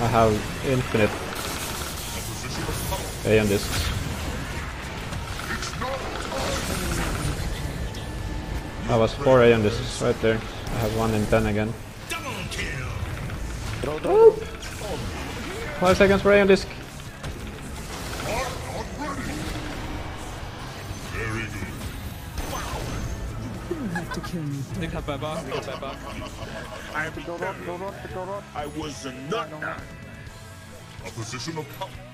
I have infinite Aeon Disks. I was 4 Aeon Disks right there. I have 1 in 10 again. 5 seconds for Aeon Disk. Have to kill me. Nick hat bei Bar, Nick hat bei Bar. I was a nut A position of power.